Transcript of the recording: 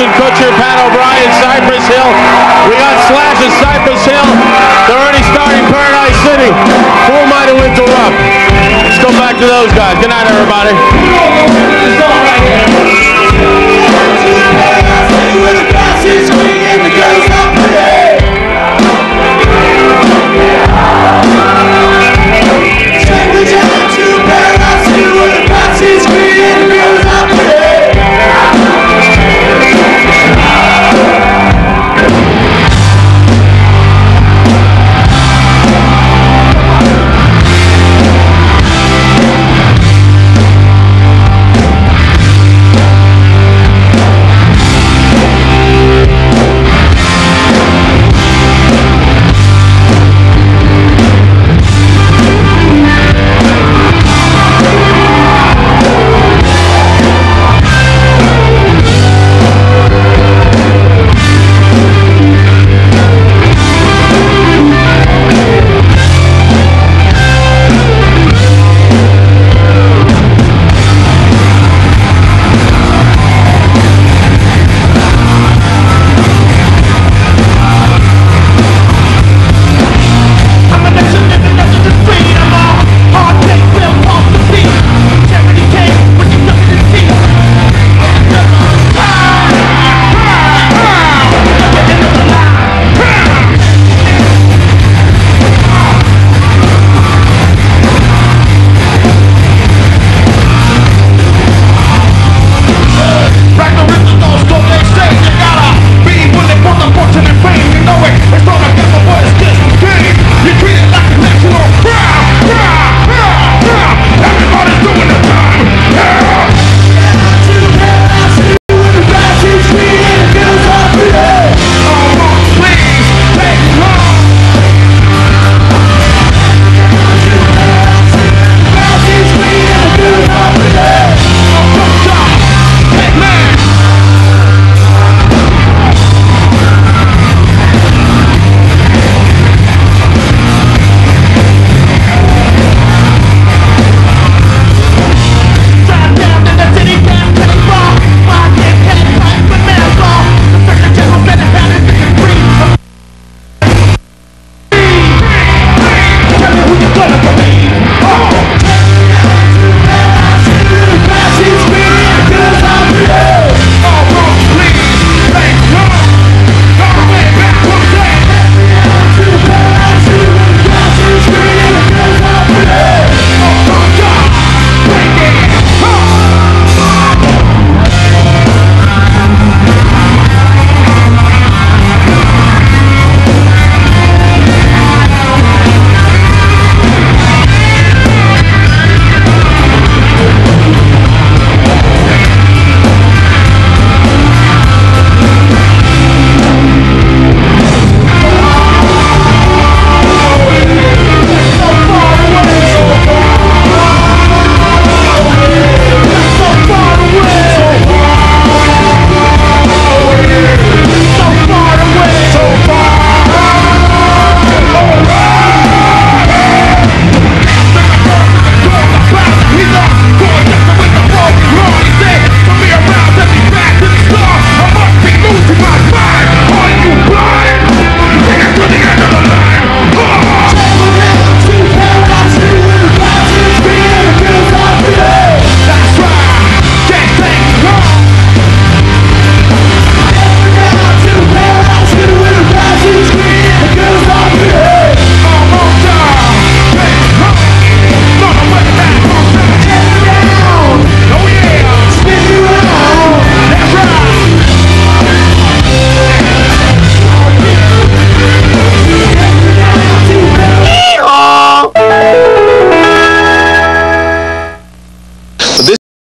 Ashton Kutcher, Pat O'Brien, Cypress Hill. We got Slash at Cypress Hill. They're already starting Paradise City. Who am I to interrupt? Let's go back to those guys. Good night, everybody.